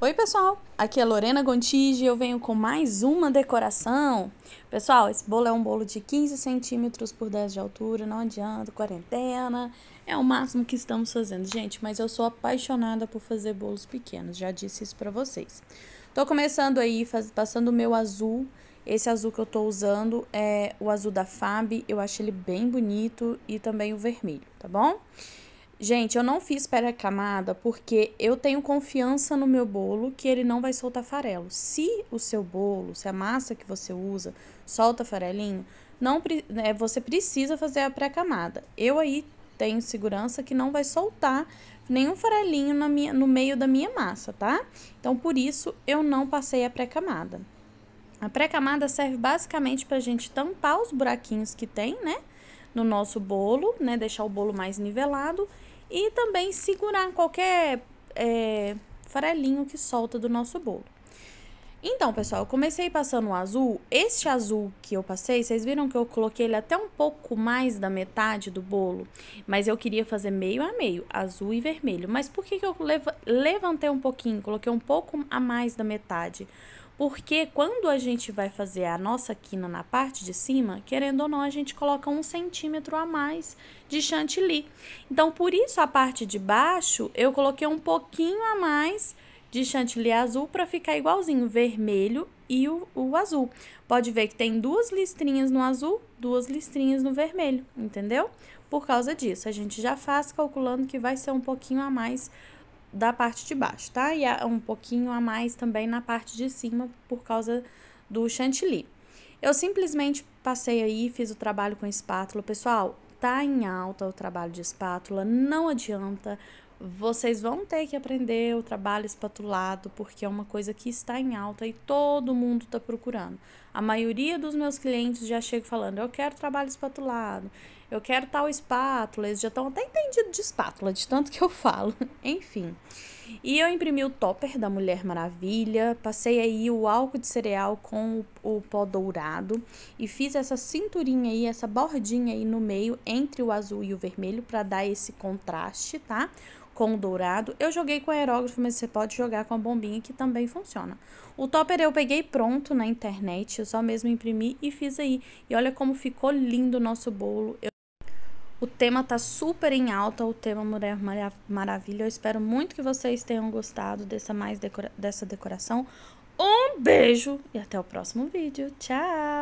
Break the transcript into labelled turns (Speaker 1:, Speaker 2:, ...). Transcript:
Speaker 1: Oi pessoal, aqui é Lorena Gontige e eu venho com mais uma decoração. Pessoal, esse bolo é um bolo de 15 centímetros por 10 de altura, não adianta, quarentena, é o máximo que estamos fazendo. Gente, mas eu sou apaixonada por fazer bolos pequenos, já disse isso pra vocês. Tô começando aí, faz, passando o meu azul, esse azul que eu tô usando é o azul da Fab, eu acho ele bem bonito e também o vermelho, tá bom? Gente, eu não fiz pré-camada porque eu tenho confiança no meu bolo que ele não vai soltar farelo. Se o seu bolo, se a massa que você usa solta farelinho, não, é, você precisa fazer a pré-camada. Eu aí tenho segurança que não vai soltar nenhum farelinho na minha, no meio da minha massa, tá? Então, por isso, eu não passei a pré-camada. A pré-camada serve basicamente pra gente tampar os buraquinhos que tem, né? No nosso bolo, né? Deixar o bolo mais nivelado e também segurar qualquer é, farelinho que solta do nosso bolo. Então, pessoal, eu comecei passando o azul. Este azul que eu passei, vocês viram que eu coloquei ele até um pouco mais da metade do bolo, mas eu queria fazer meio a meio, azul e vermelho. Mas por que, que eu levantei um pouquinho, coloquei um pouco a mais da metade? Porque quando a gente vai fazer a nossa quina na parte de cima, querendo ou não, a gente coloca um centímetro a mais de chantilly. Então, por isso, a parte de baixo, eu coloquei um pouquinho a mais de chantilly azul para ficar igualzinho, vermelho e o, o azul. Pode ver que tem duas listrinhas no azul, duas listrinhas no vermelho, entendeu? Por causa disso, a gente já faz calculando que vai ser um pouquinho a mais da parte de baixo, tá? E um pouquinho a mais também na parte de cima por causa do chantilly. Eu simplesmente passei aí, fiz o trabalho com espátula. Pessoal, tá em alta o trabalho de espátula, não adianta. Vocês vão ter que aprender o trabalho espatulado, porque é uma coisa que está em alta e todo mundo está procurando. A maioria dos meus clientes já chega falando: eu quero trabalho espatulado, eu quero tal espátula, eles já estão até entendidos de espátula, de tanto que eu falo. Enfim. E eu imprimi o topper da Mulher Maravilha, passei aí o álcool de cereal com o, pó dourado e fiz essa cinturinha aí, essa bordinha aí no meio entre o azul e o vermelho para dar esse contraste, tá? Com o dourado. Eu joguei com aerógrafo, mas você pode jogar com a bombinha que também funciona. O topper eu peguei pronto na internet, eu só mesmo imprimi e fiz aí. E olha como ficou lindo o nosso bolo. Eu o tema tá super em alta, o tema Mulher Maravilha. Eu espero muito que vocês tenham gostado dessa mais decora dessa decoração. Um beijo e até o próximo vídeo. Tchau!